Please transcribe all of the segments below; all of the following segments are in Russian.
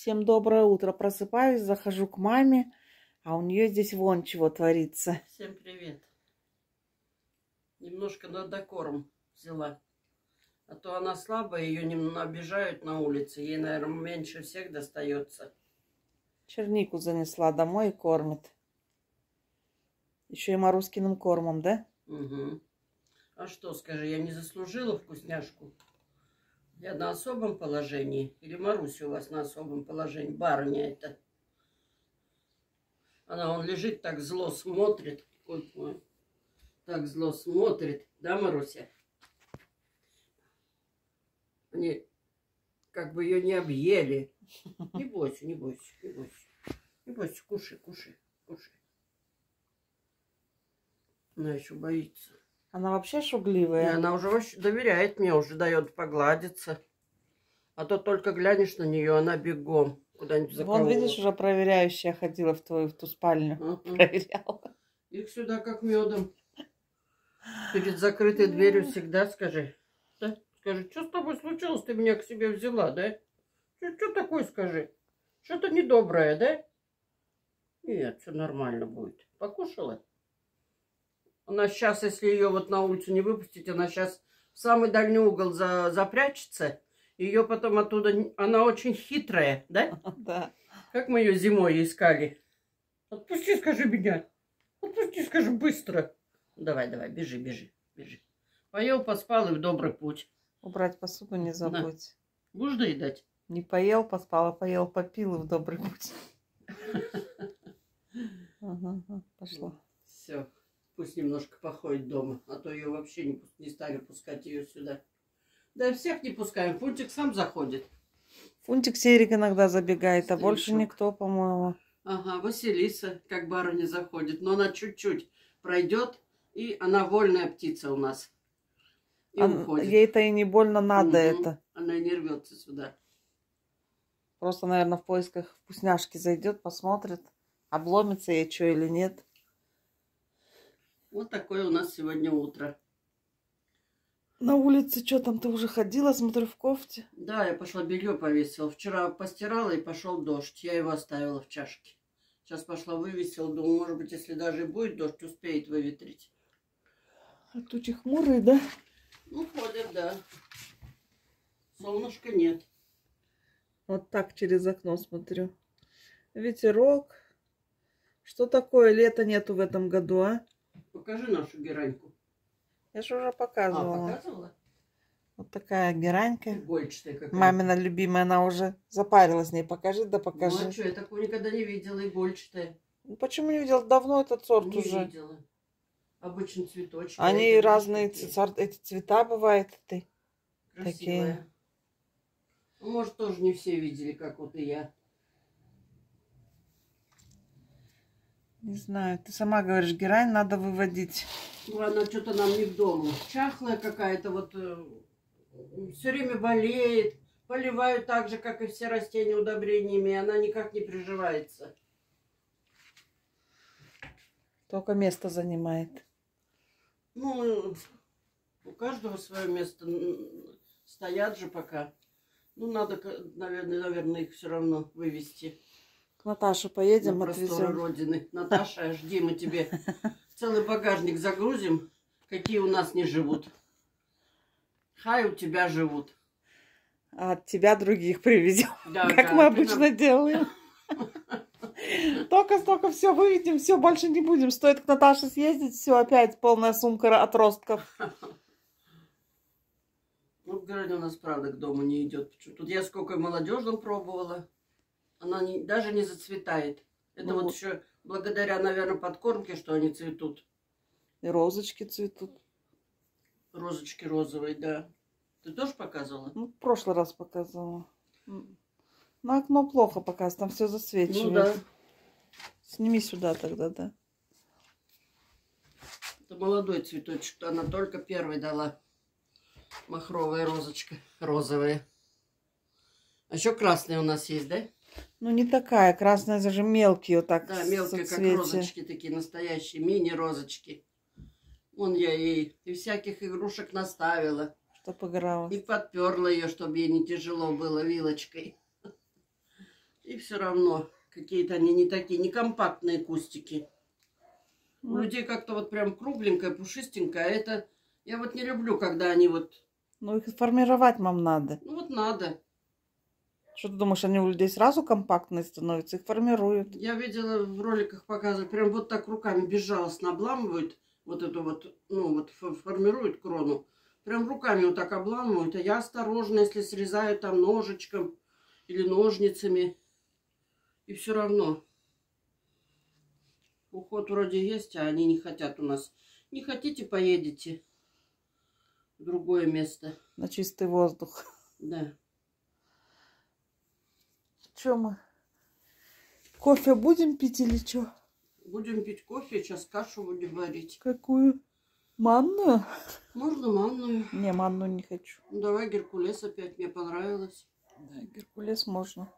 Всем доброе утро. Просыпаюсь, захожу к маме, а у нее здесь вон чего творится. Всем привет. Немножко на докорм взяла. А то она слабая, ее немного обижают на улице. Ей, наверное, меньше всех достается. Чернику занесла домой и кормит. Еще и Марускиным кормом, да? Угу. А что, скажи, я не заслужила вкусняшку? Я на особом положении? Или Маруся у вас на особом положении? Барыня это. Она, он лежит так зло смотрит. Ой, ой. Так зло смотрит. Да, Маруся? Они как бы ее не объели. Не бойся, не бойся, не бойся. Не бойся, кушай, кушай, кушай. Она еще боится. Она вообще И шугливая. она уже вообще доверяет мне, уже дает погладиться. А то только глянешь на нее, она бегом куда-нибудь за Вон, видишь, уже проверяющая ходила в твою в ту спальню. Проверяла. Их сюда как медом. Перед закрытой дверью всегда скажи. Да? Скажи, что с тобой случилось? Ты меня к себе взяла, да? Что такое скажи? Что-то недоброе, да? Нет, все нормально будет. Покушала? Она сейчас, если ее вот на улицу не выпустить, она сейчас в самый дальний угол за, запрячется. Ее потом оттуда... Она очень хитрая, да? Да. Как мы ее зимой искали? Отпусти, скажи меня. Отпусти, скажи быстро. Давай, давай, бежи, бежи, бежи. Поел, поспал и в добрый путь. Убрать посуду не забудь. Будешь доедать? Не поел, поспал, а поел, попил и в добрый путь. Ага, пошла. Все. Пусть немножко походит дома, а то ее вообще не, не стали пускать ее сюда. Да всех не пускаем. Фунтик сам заходит. Фунтик Серик иногда забегает, а больше никто, по-моему. Ага, Василиса, как барыня заходит. Но она чуть-чуть пройдет, и она вольная птица у нас. И уходит. Ей-то и не больно надо Мгм. это. Она и не рвется сюда. Просто, наверное, в поисках вкусняшки зайдет, посмотрит, обломится ей что или нет. Вот такое у нас сегодня утро. На улице что там, ты уже ходила, смотрю, в кофте? Да, я пошла белье повесила. Вчера постирала и пошел дождь. Я его оставила в чашке. Сейчас пошла вывесила. Думаю, может быть, если даже и будет дождь, успеет выветрить. А тучи хмурые, да? Ну, ходят, да. Солнышка нет. Вот так через окно смотрю. Ветерок. Что такое? Лета нету в этом году, а? Покажи нашу гераньку. Я же уже А, показывала. показывала? Вот такая геранька. Игольчатая какая. Мамина любимая, она уже запарилась с ней. Покажи, да Ну, покажи. а что, я такого никогда не видела. Игольчатая. Ну, Почему не видел? Давно этот сорт Не уже. видела. Обычно цветочки. Они а разные такие ц- сорт- эти цвета бывают. Ты. Красивая. такие. Ну, может, тоже не все видели, как вот и я. Не знаю, ты сама говоришь, герань надо выводить. Ну, она что-то нам не в дому. Чахлая какая-то, вот все время болеет. Поливаю так же, как и все растения удобрениями. Она никак не приживается. Только место занимает. Ну, у каждого свое место. Стоят же пока. Ну, надо, наверное, наверное, их все равно вывести К Наташе поедем, на отвезем. Родины. Наташа, жди, мы тебе целый багажник загрузим, какие у нас не живут. Хай у тебя живут. А от тебя других привезем, Да, как да, мы ты нам- обычно делаем. Только столько все выведем, все, больше не будем. Стоит к Наташе съездить, все, опять полная сумка отростков. Ну, грань у нас, правда, к дому не идет. Тут я сколько молодежным пробовала. Она не- даже не зацветает. Это Ну вот еще благодаря, наверное, подкормке, что они цветут. И розочки цветут. Розочки розовые, да. Ты тоже показывала? Ну, в прошлый раз показывала. На окно плохо показывает, там все засвечивает. Ну да. Сними сюда тогда, да. Это молодой цветочек. Она только первый дала. Махровая розочка. Розовая. А еще красная у нас есть, да? Ну, не такая, красная даже мелкие вот так Да, мелкие, как розочки такие настоящие, мини-розочки. Вон я ей и всяких игрушек наставила. Чтоб играла. И подперла ее, чтобы ей не тяжело было вилочкой. И все равно какие-то они не такие, не компактные кустики. У Ну, людей как-то вот прям кругленькое, пушистенькое. А это я вот не люблю, когда они вот, Ну, их формировать вам надо. ну вот надо. Что ты думаешь, они у людей сразу компактные становятся? Их формируют. Я видела в роликах показывают, прям вот так руками безжалостно обламывают вот эту вот, ну вот фо- формируют крону. Прям руками вот так обламывают. А я осторожна, если срезаю там ножичком или ножницами. И все равно. Уход вроде есть, а они не хотят у нас. Не хотите, поедете в другое место. На чистый воздух. Да. Че мы? Кофе будем пить или что? Будем пить кофе, сейчас кашу будем варить. Какую? Манную? Можно манную. Не, манную не хочу. Ну, давай Геркулес опять, мне понравилось. Да, Геркулес можно.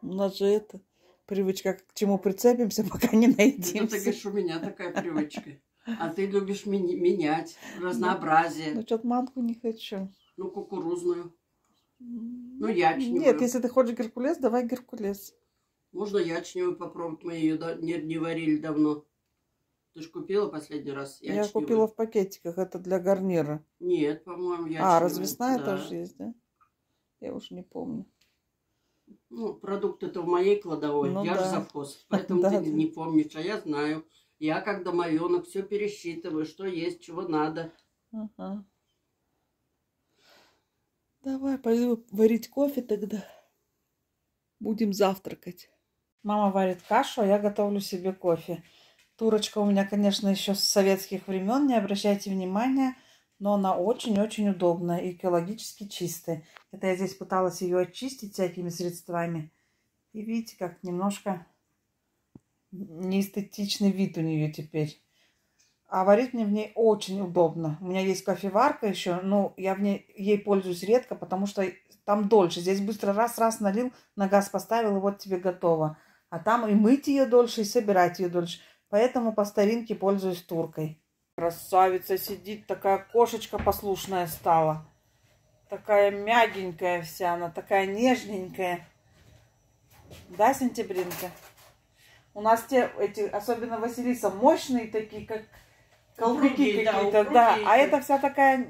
У нас же это привычка к чему прицепимся, пока не Ну, ты говоришь, у меня такая привычка. А ты любишь менять разнообразие. Ну, что-то манку не хочу. Ну, кукурузную. Ну, ячневую. Нет, если ты хочешь Геркулес, давай Геркулес. Можно ячневую попробовать. Мы ее не, не варили давно. Ты же купила последний раз Я ячневую? купила в пакетиках, это для гарнира. Нет, по-моему, ячневую. А, развесная Да. тоже есть, да? Я уж не помню. Ну, продукт это в моей кладовой. Ну я же да. завхоз. Поэтому Да, ты да. не помнишь, а я знаю. Я как домовенок все пересчитываю, что есть, чего надо. Ага. Давай, пойду варить кофе тогда. Будем завтракать. Мама варит кашу, а я готовлю себе кофе. Турочка у меня, конечно, еще с советских времен, не обращайте внимания, но она очень-очень удобная и экологически чистая. Это я здесь пыталась ее очистить всякими средствами. И видите, как немножко неэстетичный вид у нее теперь. А варить мне в ней очень удобно. У меня есть кофеварка еще, но я в ней ей пользуюсь редко, потому что там дольше. Здесь быстро раз-раз налил, на газ поставил, и вот тебе готово. А там и мыть ее дольше, и собирать ее дольше. Поэтому по старинке пользуюсь туркой. Красавица сидит, такая кошечка послушная стала. Такая мягенькая вся она, такая нежненькая. Да, сентябринка? У нас те, эти, особенно Василиса, мощные такие, как да, какие-то, да. упругие. А это вся такая,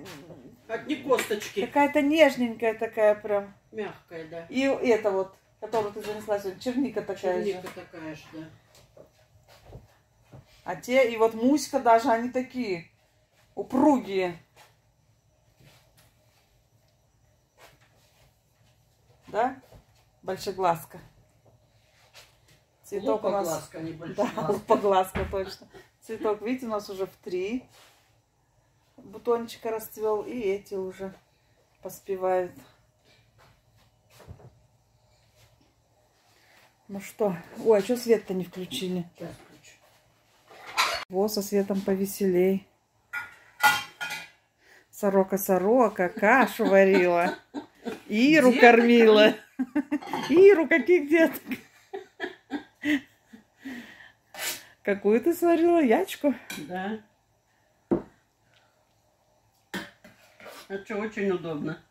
Одни косточки. какая-то нежненькая такая прям. Мягкая, да. И это вот, которую ты занесла сегодня, черника такая же. Черника такая же, да. А те, и вот Муська даже, они такие упругие. Да? Большеглазка. Цветок у нас... Лупоглазка, не Да, большеглазка. лупоглазка, точно. Цветок, видите, у нас уже в три бутончика расцвел, и эти уже поспевают. Ну что? Ой, а что свет-то не включили? Сейчас включу. Во, со светом повеселей. Сорока-сорока кашу варила. Иру кормила. Иру, каких деток? Какую ты сварила? Ячку? Да. А что, очень удобно.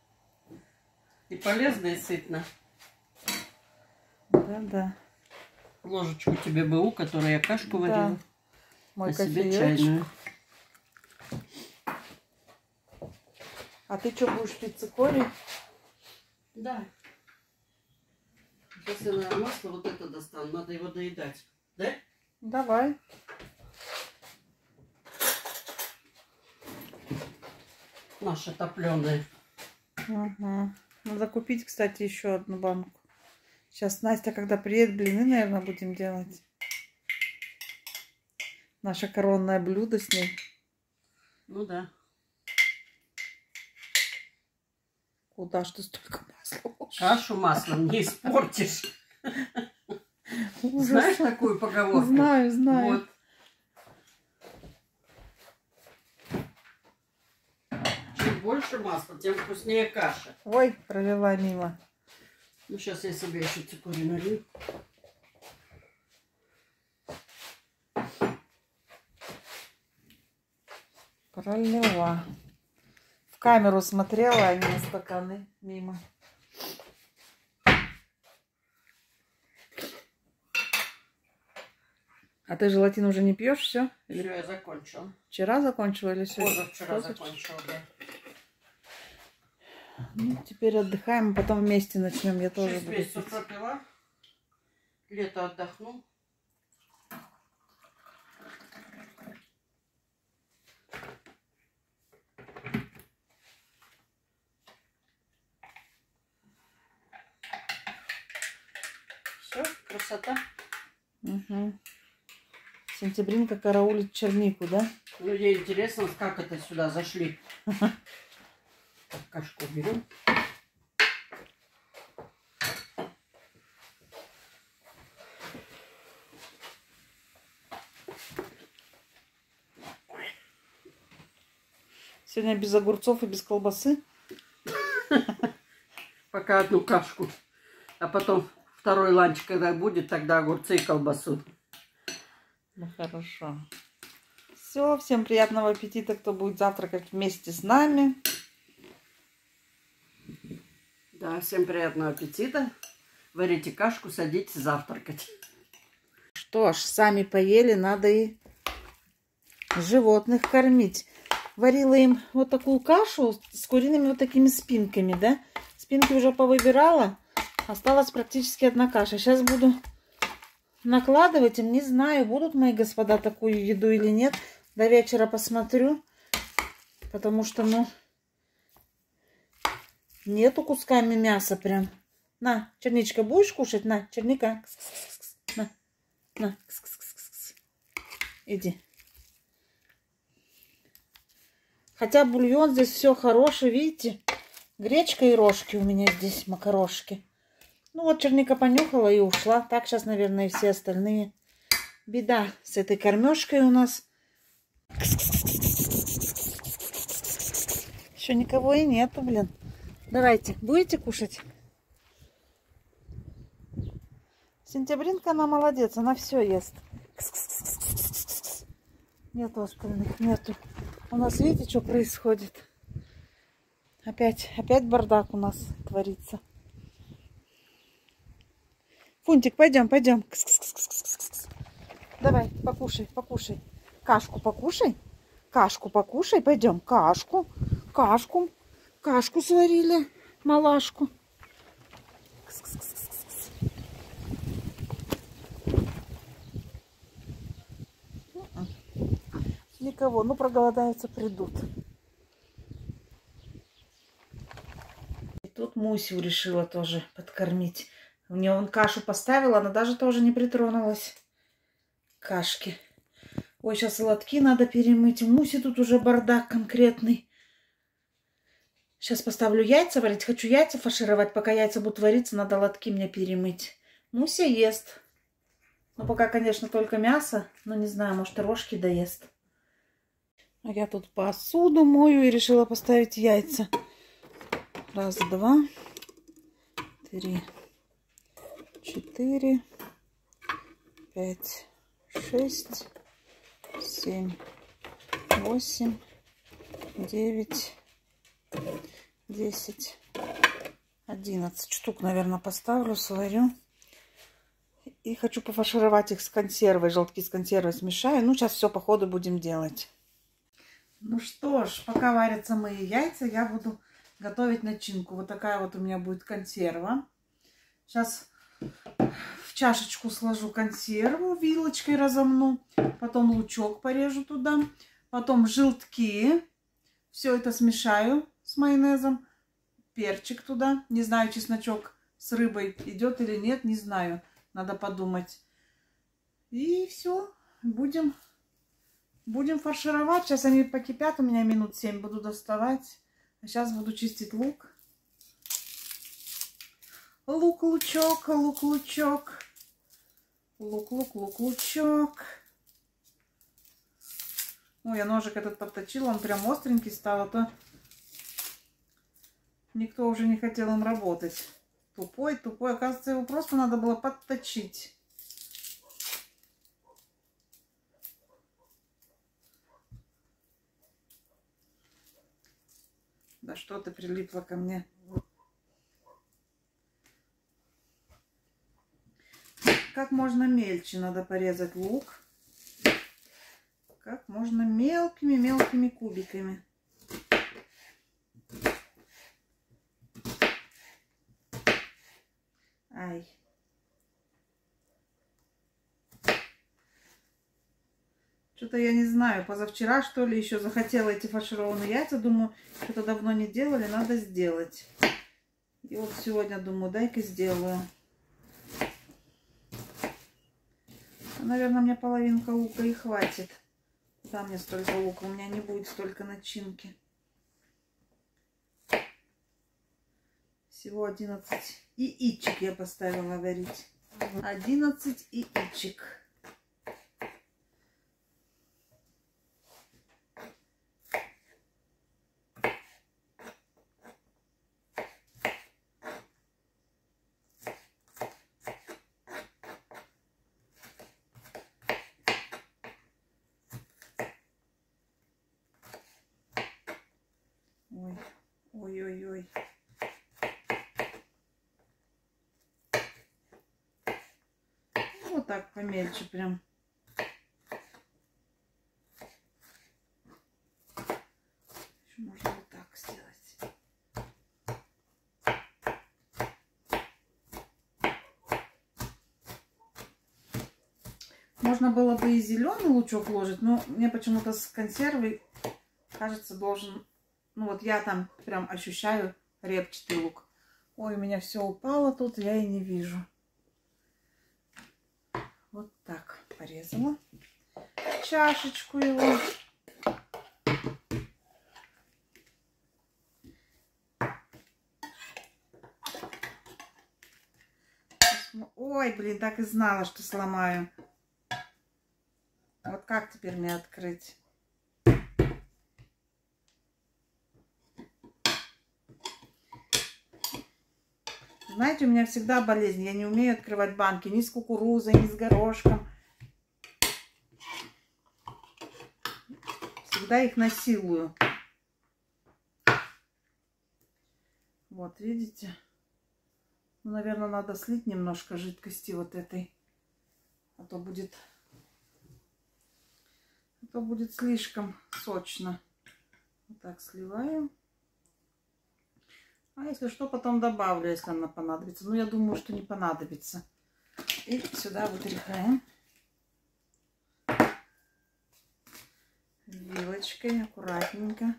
И полезно, и сытно. Да-да. Ложечку тебе БУ, которую я кашку Да. варила. Мой а себе кофеечек. чайную. А ты что будешь пить цикорий? Да. Сейчас я на масло вот это достану. Надо его доедать. Да? Давай. Наше топленое. Ага. Надо купить, кстати, еще одну банку. Сейчас Настя, когда приедет, блины, наверное, будем делать. Наше коронное блюдо с ней. Ну да. Куда ж ты столько масла? Кашу маслом не испортишь. Ужас. Знаешь такую поговорку? Знаю, знаю. Вот. Чем больше масла, тем вкуснее каша. Ой, пролила мимо. Ну, сейчас я себе еще цикорий налью. Пролила. В камеру смотрела, а не на стаканы мимо. А ты желатин уже не пьешь, все? Все, я закончил. Вчера закончила или сегодня? Позавчера Позавчера. закончил, да. Ну, теперь отдыхаем, а потом вместе начнем. Я тоже буду пить. пропила. Лето отдохну. Все, красота. Мгм. Сентябринка караулит чернику, да? Ну, ей интересно, как это сюда зашли. Так, кашку берем. Сегодня без огурцов и без колбасы. Пока одну кашку. А потом второй ланч, когда будет, тогда огурцы и колбасу. Ну, хорошо. Все, всем приятного аппетита, кто будет завтракать вместе с нами. Да, всем приятного аппетита. Варите кашку, садитесь завтракать. Что ж, сами поели, надо и животных кормить. Варила им вот такую кашу с куриными вот такими спинками, да? Спинки уже повыбирала. Осталась практически одна каша. Сейчас буду накладывать им. Не знаю, будут мои господа такую еду или нет. До вечера посмотрю. Потому что, ну, нету кусками мяса прям. На, черничка, будешь кушать? На, черника. На, на. Иди. Хотя бульон здесь все хороший, видите? Гречка и рожки у меня здесь, макарошки. Ну вот черника понюхала и ушла. Так сейчас, наверное, все остальные. Беда с этой кормежкой у нас. Еще никого и нету, блин. Давайте, будете кушать? Сентябринка, она молодец, она все ест. Нету остальных, нету. У нас, видите, что происходит? Опять, опять бардак у нас творится. Фунтик, пойдем, пойдем. Кс-кс-кс-кс-кс-кс. Давай, покушай, покушай. Кашку покушай. Кашку покушай, пойдем. Кашку, кашку, кашку сварили, малашку. Кс-кс-кс-кс-кс. М-м. Никого. Ну, проголодаются, придут. И тут Мусю решила тоже подкормить. Мне он кашу поставила, она даже тоже не притронулась к кашке. Ой, сейчас лотки надо перемыть. Муси тут уже бардак конкретный. Сейчас поставлю яйца варить. Хочу яйца фаршировать. Пока яйца будут вариться, надо лотки мне перемыть. Муся ест. Ну, пока, конечно, только мясо. Но не знаю, может, рожки доест. А я тут посуду мою и решила поставить яйца. Раз, два, три, четыре, пять, шесть, семь, восемь, девять, десять, одиннадцать штук, наверное, поставлю, сварю. И хочу пофаршировать их с консервой. Желтки с консервой смешаю. Ну, сейчас все по ходу будем делать. Ну что ж, пока варятся мои яйца, я буду готовить начинку. Вот такая вот у меня будет консерва. Сейчас в чашечку сложу консерву, вилочкой разомну. Потом лучок порежу туда. Потом желтки. Все это смешаю с майонезом. Перчик туда. Не знаю, чесночок с рыбой идет или нет, не знаю. Надо подумать. И все. Будем, будем фаршировать. Сейчас они покипят у меня минут 7. Буду доставать. А сейчас буду чистить лук. Лук-лучок, лук-лучок. Лук-лук-лук-лучок. Ой, я ножик этот подточила. Он прям остренький стал. А то никто уже не хотел им работать. Тупой, тупой. Оказывается, его просто надо было подточить. Да что ты прилипла ко мне? Как можно мельче надо порезать лук. как можно мелкими-мелкими кубиками. Ай. Что-то я не знаю, позавчера что ли еще захотела эти фаршированные яйца. Думаю, что-то давно не делали, надо сделать. И вот сегодня думаю, дай-ка сделаю. Наверное, мне половинка лука и хватит. Да, мне столько лука, у меня не будет столько начинки. Всего 11 яичек я поставила варить. 11 яичек. Ой, ой-ой-ой. Вот так помельче прям. Еще можно вот так сделать. Можно было бы и зеленый лучок ложить, но мне почему-то с консервой, кажется, должен... Ну вот я там прям ощущаю репчатый лук. Ой, у меня все упало тут, я и не вижу. Вот так порезала чашечку его. Ой, блин, так и знала, что сломаю. Вот как теперь мне открыть? Знаете, у меня всегда болезнь. Я не умею открывать банки ни с кукурузой, ни с горошком. Всегда их насилую. Вот, видите? Ну, наверное, надо слить немножко жидкости вот этой. А то будет... А то будет слишком сочно. Вот так сливаем. А если что, потом добавлю, если она понадобится. Ну, я думаю, что не понадобится. И сюда вытряхаем. Вилочкой аккуратненько.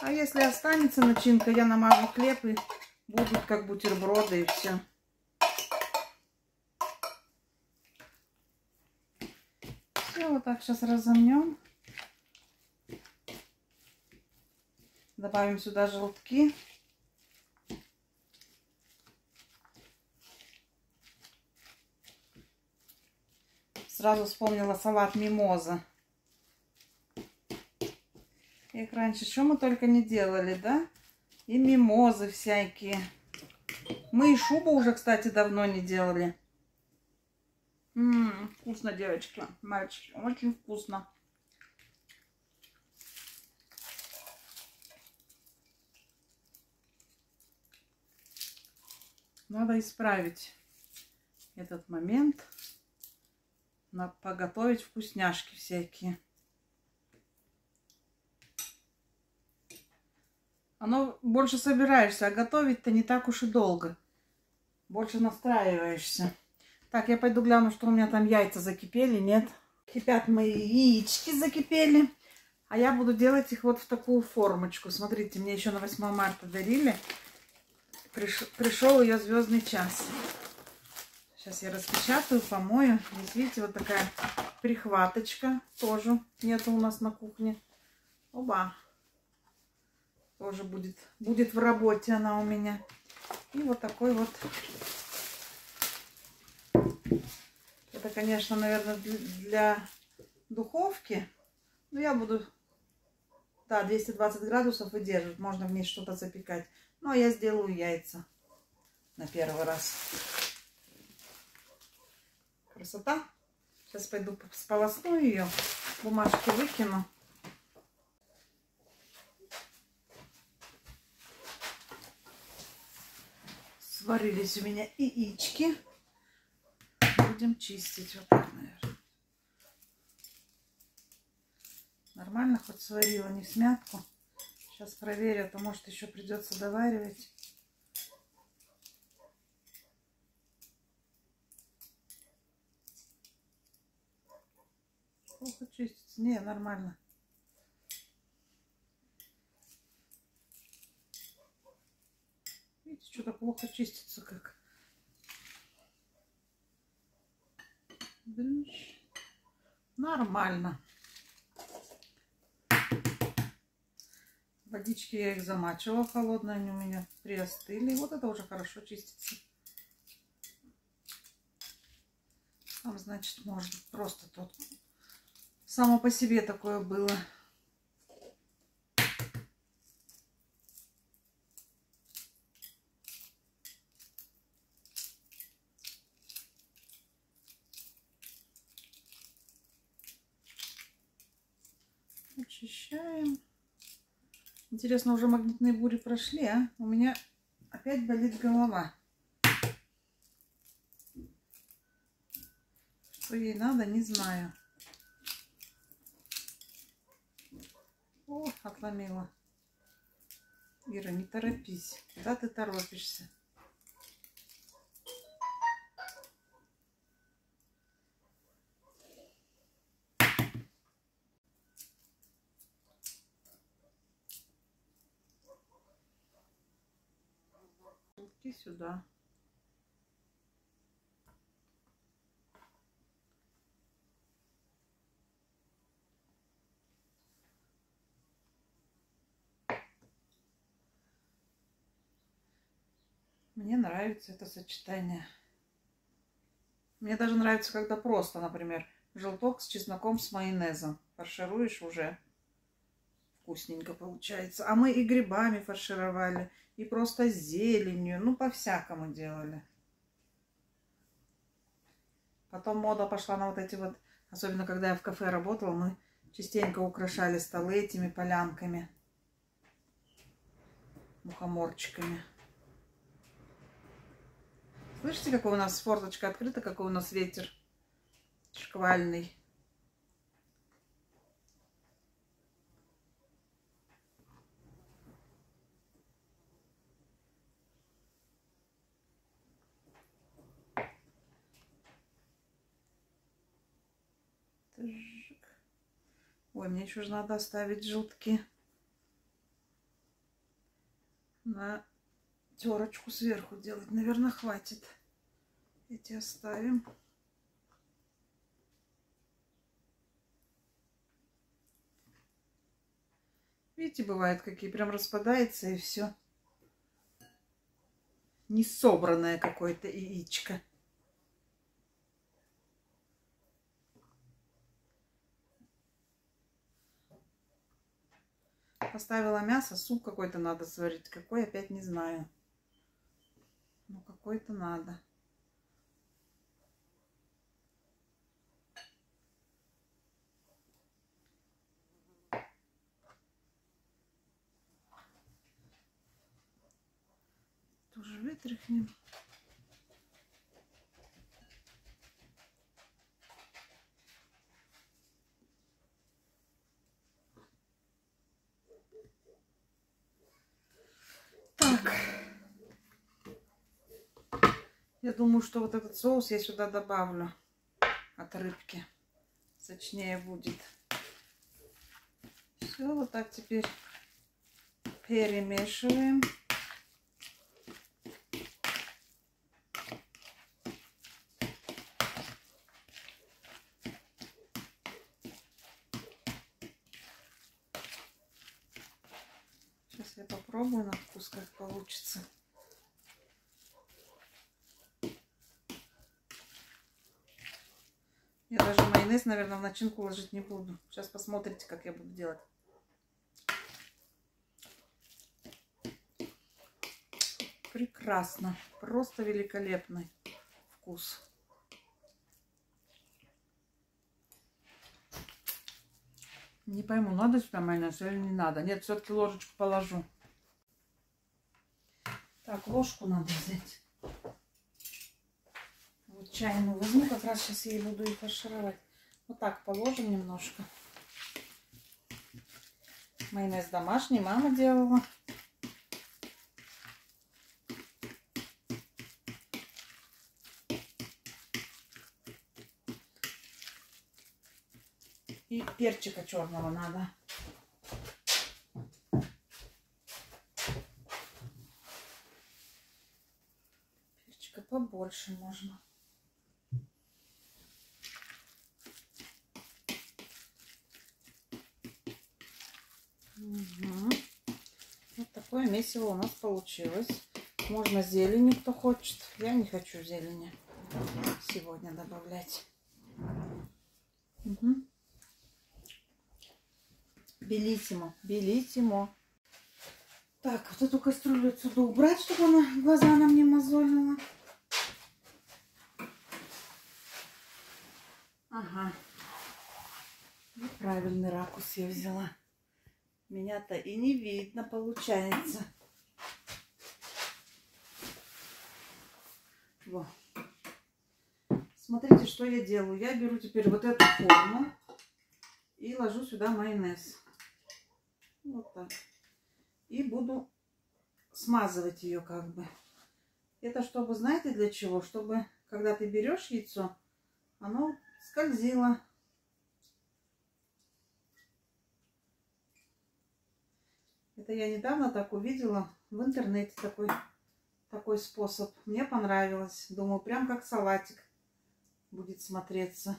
А если останется начинка, я намажу хлеб и будут как бутерброды и все. Все, так сейчас разомнем. Добавим сюда желтки. Сразу вспомнила салат мимоза. Их раньше что мы только не делали, да? И мимозы всякие. Мы и шубу уже, кстати, давно не делали. Ммм, вкусно, девочки, мальчики, очень вкусно. Надо исправить этот момент, на поготовить вкусняшки всякие. Оно больше собираешься, а готовить-то не так уж и долго. Больше настраиваешься. Так, я пойду гляну, что у меня там яйца закипели, нет. Кипят мои яички, закипели. А я буду делать их вот в такую формочку. Смотрите, мне еще на 8 марта дарили. Приш... Пришел ее звездный час. Сейчас я распечатаю, помою. Здесь, видите, вот такая прихваточка. Тоже нету у нас на кухне. Оба. Тоже будет, будет в работе она у меня. И вот такой вот. Это, конечно, наверное, для духовки. Но я буду... Да, 220 градусов выдерживать. Можно в ней что-то запекать. Ну, а я сделаю яйца на первый раз. Красота. Сейчас пойду сполосну ее. Бумажки выкину. Сварились у меня яички. Будем чистить. Вот так, наверное. Нормально хоть сварила, не в смятку. Сейчас проверю, а то может еще придется доваривать. Плохо чистится. Не, нормально. Видите, что-то плохо чистится как. Нормально. Водички я их замачивала холодные, они у меня приостыли. Вот это уже хорошо чистится. Там, значит, может просто тут само по себе такое было. Интересно, уже магнитные бури прошли, а? У меня опять болит голова. Что ей надо, не знаю. О, отломила. Ира, не торопись. Куда ты торопишься? Иди сюда. Мне нравится это сочетание. Мне даже нравится, когда просто, например, желток с чесноком с майонезом. Фаршируешь уже. Вкусненько получается. А мы и грибами фаршировали, и просто с зеленью. Ну, по-всякому делали. Потом мода пошла на вот эти вот, особенно когда я в кафе работала, мы частенько украшали столы этими полянками, мухоморчиками. Слышите, какой у нас форточка открыта, какой у нас ветер шквальный. Ой, мне еще же надо оставить желтки на терочку сверху делать. Наверное, хватит. Эти оставим. Видите, бывает, какие прям распадается и все. Не собранное какое-то яичко. Поставила мясо, суп какой-то надо сварить. Какой, опять не знаю. Ну, какой-то надо. Тоже вытряхнем. Я думаю, что вот этот соус я сюда добавлю от рыбки. Сочнее будет. Все, вот так теперь перемешиваем. Сейчас я попробую на вкус, как получится. Я даже майонез, наверное, в начинку ложить не буду. Сейчас посмотрите, как я буду делать. Прекрасно. Просто великолепный вкус. Не пойму, надо сюда майонез или не надо. Нет, все-таки ложечку положу. Так, ложку надо взять. Вот чайную возьму, как раз сейчас я буду и фаршировать. Вот так положим немножко. Майонез домашний, мама делала. И перчика черного надо. Перчика побольше можно. Угу. Месиво у нас получилось. Можно зелени, кто хочет. Я не хочу зелени сегодня добавлять. Угу. Белиссимо, белиссимо. Так, вот эту кастрюлю отсюда убрать, чтобы она глаза нам не мозолила. Ага. Правильный ракурс я взяла. Меня-то и не видно, получается. Во. Смотрите, что я делаю. Я беру теперь вот эту форму и ложу сюда майонез. Вот так. И буду смазывать ее как бы. Это чтобы, знаете, для чего? Чтобы, когда ты берешь яйцо, оно скользило Это я недавно так увидела в интернете такой, такой способ. Мне понравилось. Думаю, прям как салатик будет смотреться.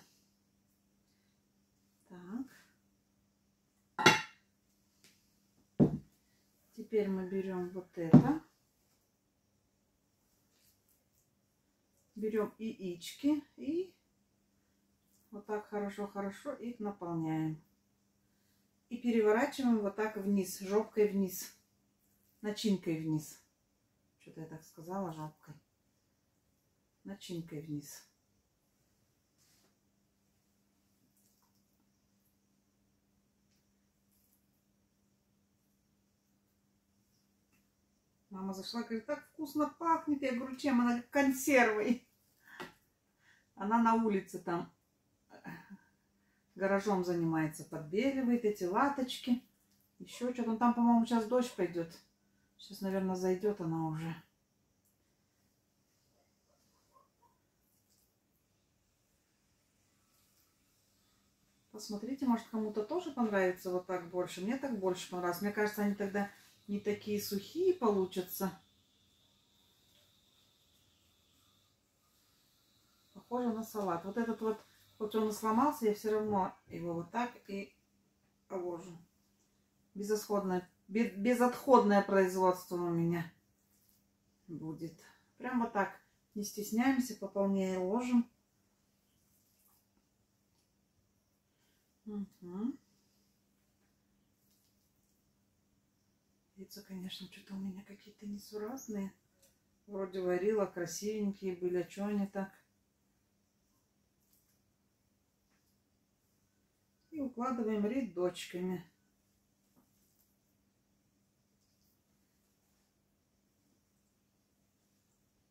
Так. Теперь мы берем вот это. Берем яички и вот так хорошо-хорошо их наполняем. И переворачиваем вот так вниз, жопкой вниз, начинкой вниз. Что-то я так сказала, жопкой. Начинкой вниз. Мама зашла, говорит, так вкусно пахнет. Я говорю, чем? Она консервой. Она на улице там гаражом занимается, подбеливает эти латочки. Еще что-то. Там, по-моему, сейчас дождь пойдет. Сейчас, наверное, зайдет она уже. Посмотрите, может, кому-то тоже понравится вот так больше. Мне так больше понравилось. Мне кажется, они тогда не такие сухие получатся. Похоже на салат. Вот этот вот Хоть он и сломался, я все равно его вот так и положу. Безысходное, безотходное производство у меня будет. Прям вот так. Не стесняемся, пополняя ложим. Угу. Яйца, конечно, что-то у меня какие-то несуразные. Вроде варила, красивенькие были, а что они так? Укладываем рядочками.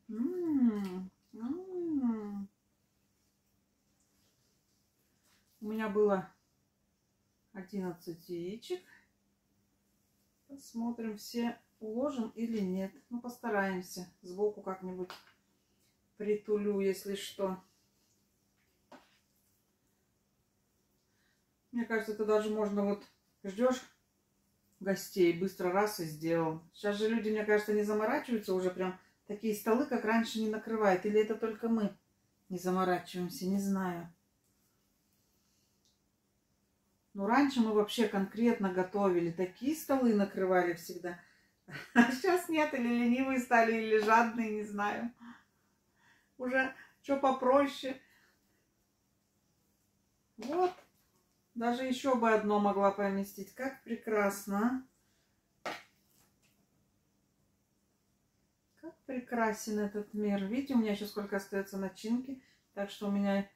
М У меня было 11 яичек. Посмотрим, все уложим или нет. Ну, постараемся. Сбоку как-нибудь притулю, если что. Мне кажется, это даже можно вот ждешь гостей, быстро раз и сделал. Сейчас же люди, мне кажется, не заморачиваются уже прям такие столы, как раньше, не накрывают. Или это только мы не заморачиваемся, не знаю. Но раньше мы вообще конкретно готовили. Такие столы накрывали всегда. А сейчас нет, или ленивые стали, или жадные, не знаю. Уже что попроще. Вот. Даже еще бы одно могла поместить. Как прекрасно. Как прекрасен этот мир. Видите, у меня еще сколько остается начинки. Так что у меня,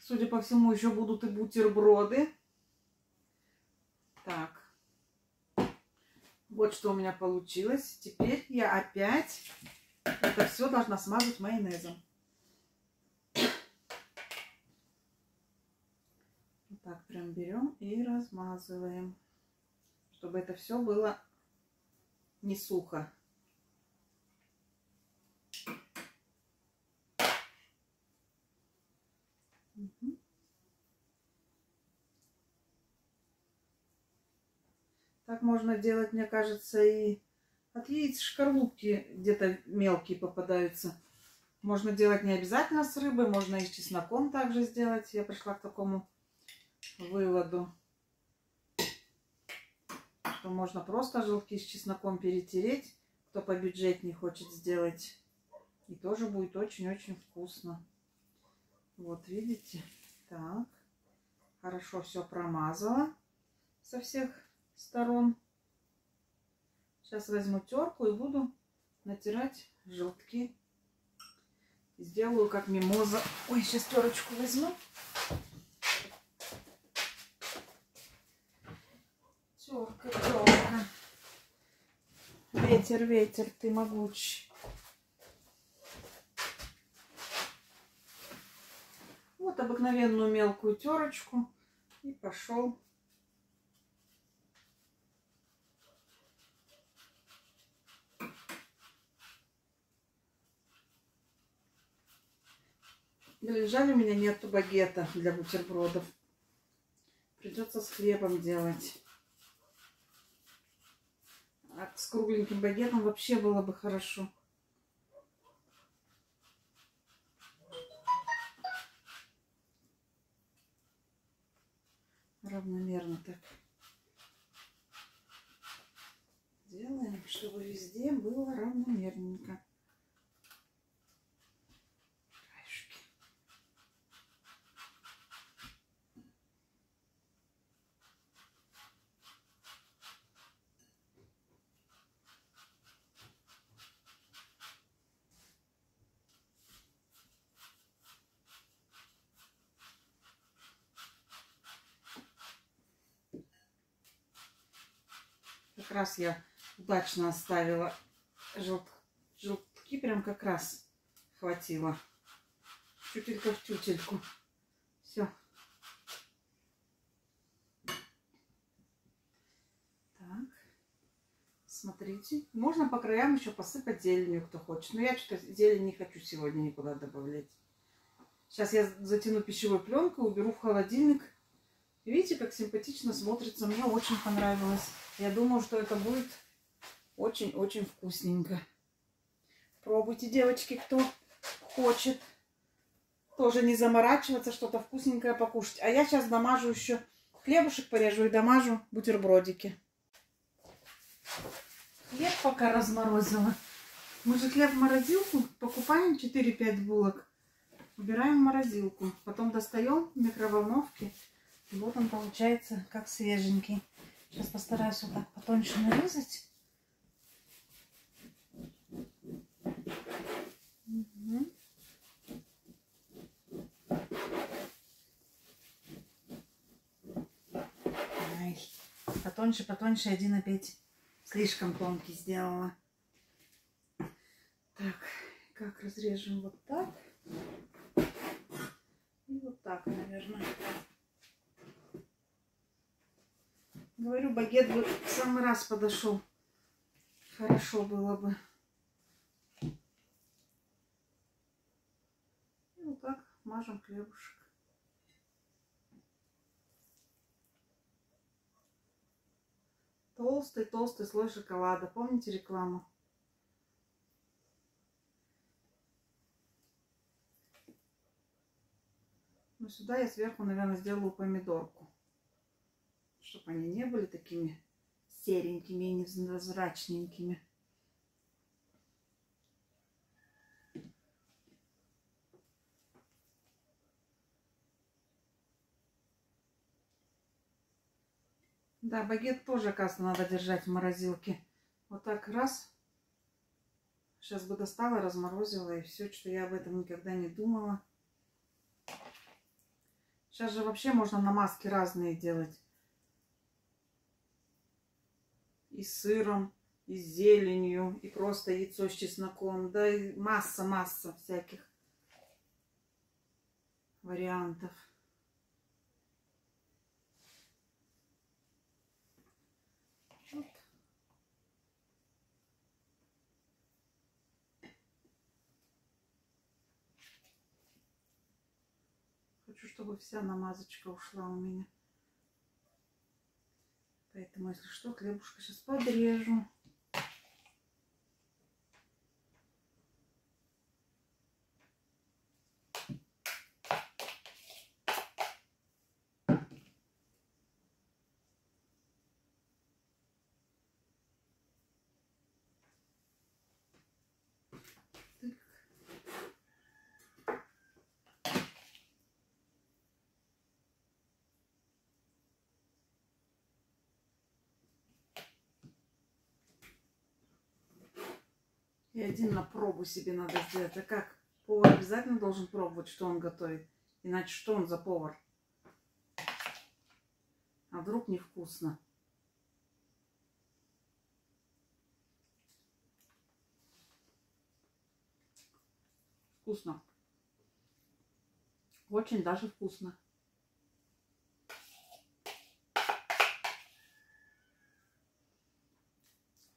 судя по всему, еще будут и бутерброды. Так. Вот что у меня получилось. Теперь я опять это все должна смазать майонезом. Так прям берем и размазываем, чтобы это все было не сухо. Так можно делать, мне кажется, и от яиц шкарлупки где-то мелкие попадаются. Можно делать не обязательно с рыбой, можно и с чесноком также сделать. Я пришла к такому выводу, что можно просто желтки с чесноком перетереть, кто по бюджет не хочет сделать. И тоже будет очень-очень вкусно. Вот, видите? Так. Хорошо все промазала со всех сторон. Сейчас возьму терку и буду натирать желтки. Сделаю как мимоза. Ой, сейчас терочку возьму. Терка, терка. Ветер, ветер, ты могучий. Вот обыкновенную мелкую терочку. И пошел Жаль, у меня нету багета для бутербродов. Придется с хлебом делать. А с кругленьким багетом вообще было бы хорошо. Равномерно так. Делаем, чтобы везде было равномерненько. Раз я удачно оставила жел... желтки, прям как раз хватило. Тютелька в тютельку. Все. Так. Смотрите. Можно по краям еще посыпать зеленью, кто хочет. Но я что-то зелень не хочу сегодня никуда добавлять. Сейчас я затяну пищевой пленкой, уберу в холодильник. Видите, как симпатично смотрится. Мне очень понравилось. Я думаю, что это будет очень-очень вкусненько. Пробуйте, девочки, кто хочет. Тоже не заморачиваться, что-то вкусненькое покушать. А я сейчас домажу еще хлебушек порежу и домажу бутербродики. Хлеб пока разморозила. Мы же хлеб в морозилку покупаем 4-5 булок. Убираем в морозилку. Потом достаем в микроволновке. И вот он получается как свеженький. Сейчас постараюсь вот так потоньше нарезать. Ай, потоньше, потоньше. Один опять слишком тонкий сделала. Так, как разрежем вот так. И вот так, наверное. Говорю, багет бы в самый раз подошел. Хорошо было бы. И вот так мажем хлебушек. Толстый-толстый слой шоколада. Помните рекламу? Ну, сюда я сверху, наверное, сделаю помидорку чтобы они не были такими серенькими и невзрачненькими. Да, багет тоже, оказывается, надо держать в морозилке. Вот так раз. Сейчас бы достала, разморозила, и все, что я об этом никогда не думала. Сейчас же вообще можно намазки разные делать. И с сыром, и с зеленью, и просто яйцо с чесноком. Да и масса-масса всяких вариантов. Хочу, чтобы вся намазочка ушла у меня. Поэтому, если что, хлебушка сейчас подрежу. И один на пробу себе надо сделать. А как? Повар обязательно должен пробовать, что он готовит. Иначе что он за повар? А вдруг невкусно? Вкусно. Очень даже вкусно.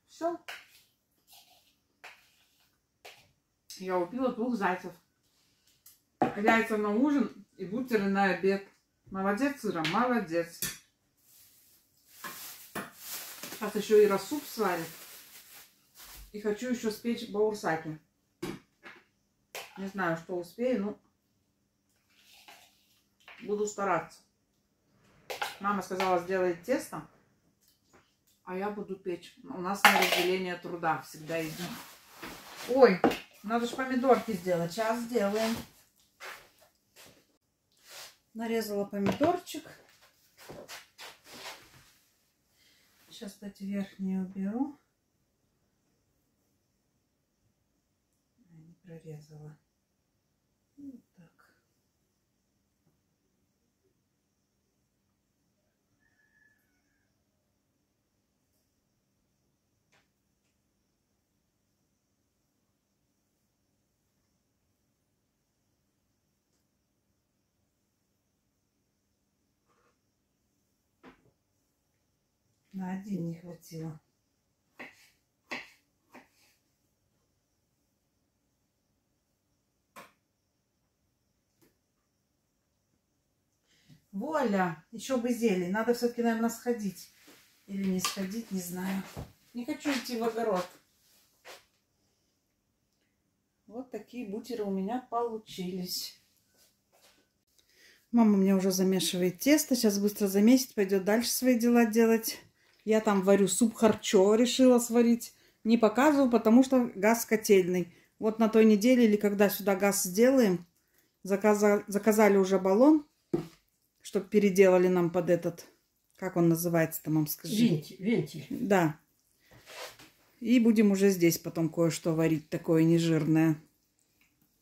Все. Я убила двух зайцев. Яйца на ужин и бутеры на обед. Молодец, Ира, молодец. Сейчас еще Ира суп сварит. И хочу еще спечь баурсаки. Не знаю, что успею, но буду стараться. Мама сказала, сделает тесто, а я буду печь. У нас на разделение труда всегда едим. Ой, надо же помидорки сделать. Сейчас сделаем. Нарезала помидорчик. Сейчас эти верхние уберу. Не прорезала. Вот так. На один не хватило. Вуаля! Еще бы зелень. Надо все-таки, наверное, сходить. Или не сходить, не знаю. Не хочу идти в огород. Вот такие бутеры у меня получились. Мама мне уже замешивает тесто. Сейчас быстро замесить, пойдет дальше свои дела делать. Я там варю суп харчо, решила сварить. Не показываю, потому что газ котельный. Вот на той неделе или когда сюда газ сделаем, заказали, заказали уже баллон, чтобы переделали нам под этот, как он называется-то, мам, скажи. Вентиль, вентиль. Да. И будем уже здесь потом кое-что варить такое нежирное.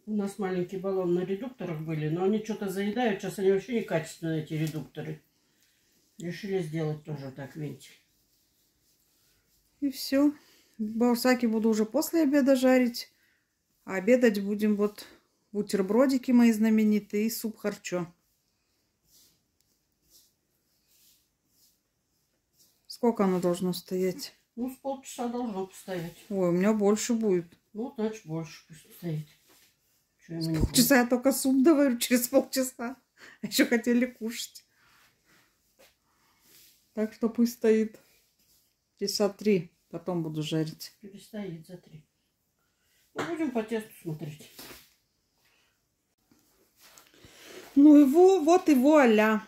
У нас маленький баллон на редукторах были, но они что-то заедают. Сейчас они вообще некачественные, эти редукторы. Решили сделать тоже так вентиль. И все. Баурсаки буду уже после обеда жарить. А обедать будем вот бутербродики мои знаменитые и суп харчо. Сколько оно должно стоять? Ну, с полчаса должно постоять. Ой, у меня больше будет. Ну, значит, больше пусть стоит. Не Полчаса я только суп доварю через полчаса. А еще хотели кушать. Так что пусть стоит. Часа три. Потом буду жарить. Перестоит за три. Ну, будем по тесту смотреть. Ну во, вот и вуаля.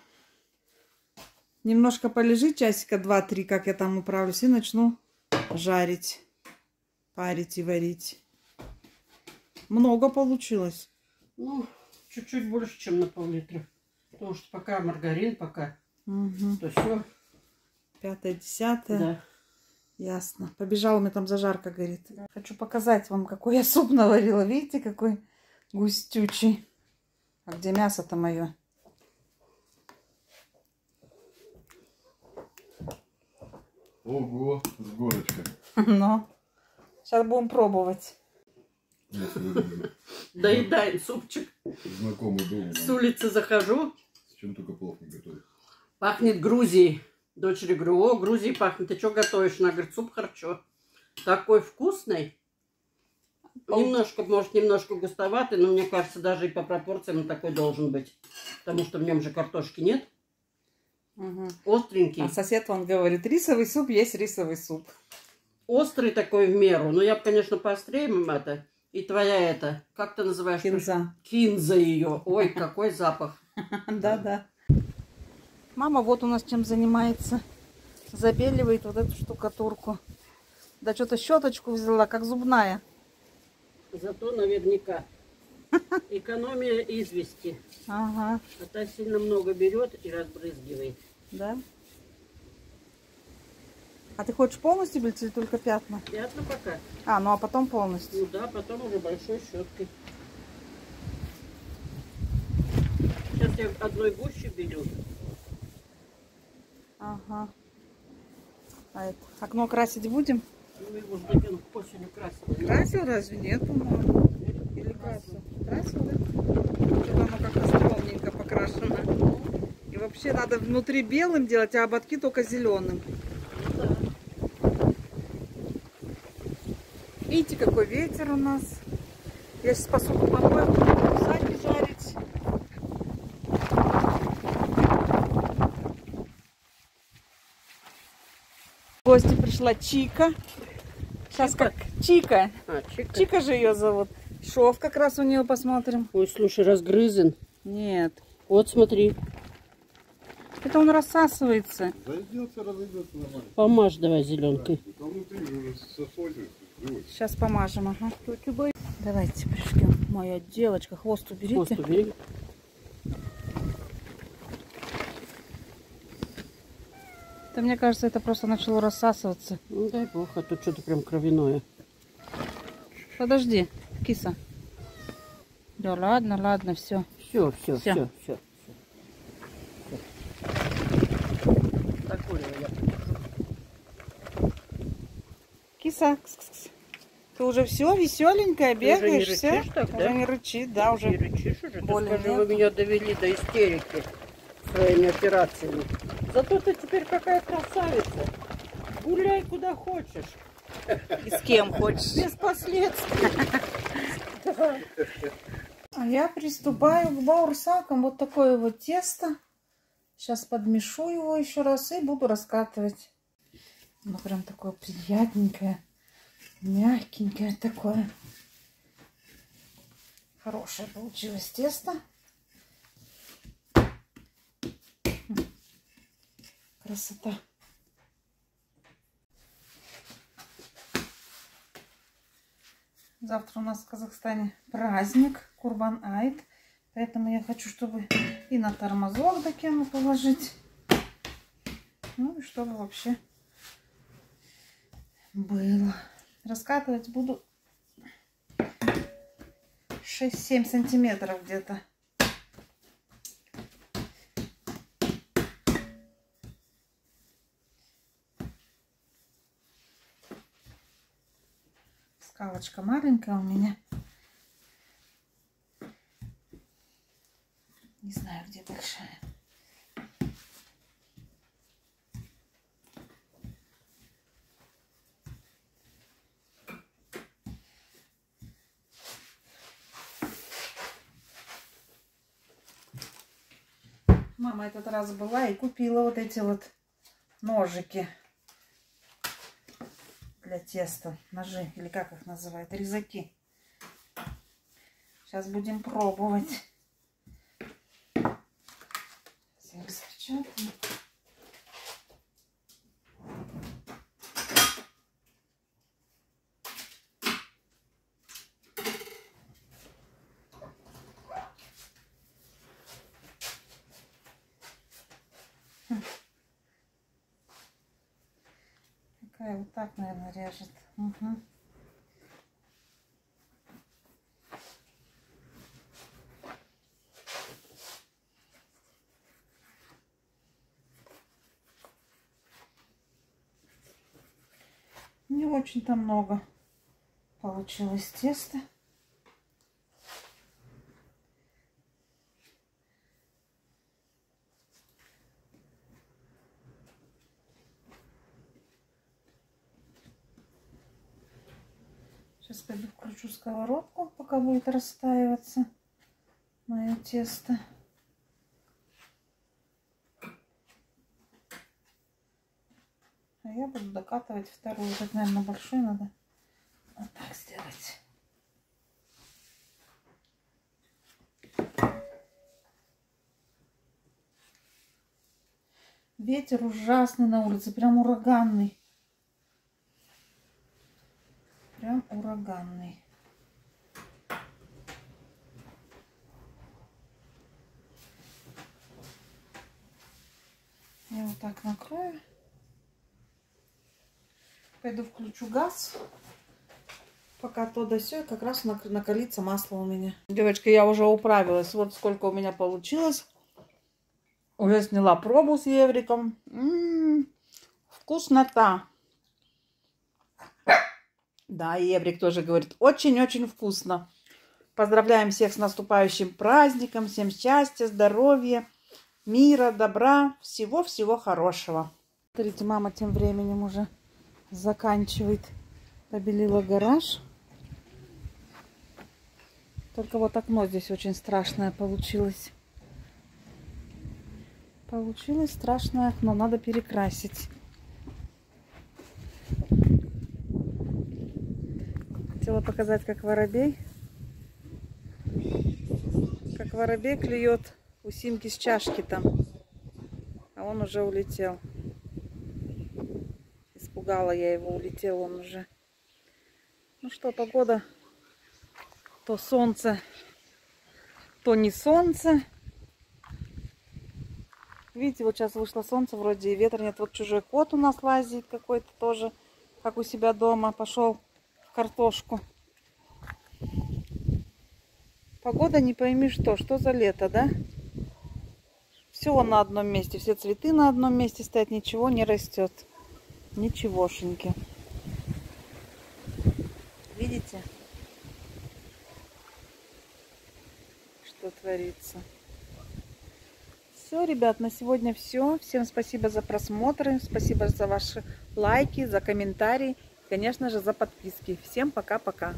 Немножко полежит часика два-три, как я там управлюсь, и начну жарить, парить и варить. Много получилось. Ну, чуть-чуть больше, чем на пол-литра. Потому что пока маргарин, пока Угу. то все. Пятое, десятое. Да. Ясно. Побежала, у меня там зажарка горит. Хочу показать вам, какой я суп наварила. Видите, какой густючий. А где мясо-то мое? Ого, с горочкой. Но. Сейчас будем пробовать. Доедаем супчик. Знакомый дом. С улицы захожу. С чем только плов не готовит. Пахнет Грузией. Дочери говорю, о, Грузии пахнет. Ты что готовишь? Она говорит, суп хорошо. Такой вкусный. Немножко, может, немножко густоватый, но мне кажется, даже и по пропорциям он такой должен быть. Потому что в нем же картошки нет. Мгм. Остренький. А сосед он говорит, рисовый суп есть рисовый суп. Острый такой в меру. Ну, я бы, конечно, поострее это. И твоя это, как ты называешь? Кинза. Кинза ее. Ой, какой запах. Да, да. Мама вот у нас чем занимается. Забеливает вот эту штукатурку. Да что-то щеточку взяла, как зубная. Зато наверняка экономия извести. Ага, А та сильно много берет и разбрызгивает. да. А ты хочешь полностью или только пятна? Пятна пока. А, ну а потом полностью. Ну да, потом уже большой щеткой. Сейчас я одной гуще беру. Ага. А это, окно красить будем? Ну его осенью красил. Красил разве? Нет, по-моему. Или красил? Красил, да? Что-то оно как-то стрёмненько покрашено. И вообще надо внутри белым делать, а ободки только зеленым. Видите, какой ветер у нас. Я сейчас посуду помою, буду сани жарить. В гости пришла Чика. Сейчас Чика? как Чика. А, чика. Чика же ее зовут. Шов как раз у нее посмотрим. Ой, слушай, разгрызен. Нет. Вот смотри, Это он рассасывается. Зайдется, разойдется нормально. помажь давай зеленкой. Живой. Сейчас помажем, ага. Давайте прижгем. Моя девочка, хвост уберите. Хвост убери. Да мне кажется, это просто начало рассасываться. Ну дай бог, а тут что-то прям кровяное. Подожди, киса. Да ладно, ладно, все. Все, все, Всё. все, все. Такое я Киса, кс-кс-кс. ты уже все веселенькая, Ты уже не бегаешь, все? рычишь так, уже да? не рычит, да, уже. Не рычишь уже? Ты скажи, нет. вы меня довели до истерики своими операциями. Зато ты теперь какая красавица. Гуляй куда хочешь. И с кем хочешь. Без последствий. А я приступаю к баурсакам. Вот такое вот тесто. Сейчас подмешу его еще раз и буду раскатывать. Оно прям такое приятненькое, мягенькое такое. Хорошее получилось тесто. Красота. Завтра у нас в Казахстане праздник Курбан Айт. Поэтому я хочу, чтобы и на тормозок докену положить. Ну и чтобы вообще было. Раскатывать буду 6-7 сантиметров где-то. Скалочка маленькая у меня. Не знаю, где большая. Мама этот раз была и купила вот эти вот ножики для теста. Ножи, или как их называют, резаки. Сейчас будем пробовать. Все распечатаем. Какая вот так, наверное, режет. Мгм. Не очень-то много получилось теста. Сейчас пойду включу сковородку, пока будет растаиваться мое тесто. А докатывать вторую. Так, наверное, большой надо вот так сделать. Ветер ужасный на улице, прям ураганный. Прям ураганный. Я вот так накрою. Пойду включу газ. Пока то да сё, как раз накалится масло у меня. Девочки, я уже управилась. Вот сколько у меня получилось. Уже сняла пробу с евриком. М-м-м, вкуснота. Да, еврик тоже говорит, очень-очень вкусно. Поздравляем всех с наступающим праздником. Всем счастья, здоровья, мира, добра, всего-всего хорошего. Смотрите, мама тем временем уже заканчивает. Побелила гараж. Только вот окно здесь очень страшное получилось. Получилось страшное окно. Надо перекрасить. Хотела показать, как воробей. Как воробей клюет у Симки с чашки там. А он уже улетел испугала я его, улетел он уже. Ну что, погода, то солнце, то не солнце. Видите, вот сейчас вышло солнце, вроде и ветра нет. Вот чужой кот у нас лазит какой-то тоже, как у себя дома, пошел в картошку. Погода не пойми что, что за лето, да? Все на одном месте, все цветы на одном месте стоят, ничего не растет. Ничегошеньки. Видите, что творится? Все, ребят, на сегодня все. Всем спасибо за просмотры, спасибо за ваши лайки, за комментарии, конечно же, за подписки. Всем пока-пока.